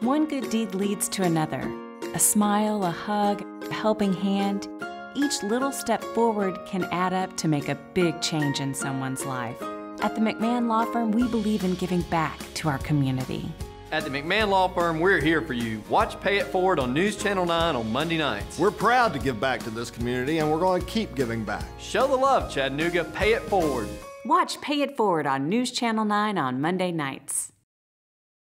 One good deed leads to another a smile, a hug, a helping hand. Each little step forward can add up to make a big change in someone's life. At the McMahan Law Firm, we believe in giving back to our community. At the McMahan Law Firm, we're here for you. Watch Pay It Forward on News Channel 9 on Monday nights. We're proud to give back to this community and we're going to keep giving back. Show the love, Chattanooga. Pay It Forward. Watch Pay It Forward on News Channel 9 on Monday nights.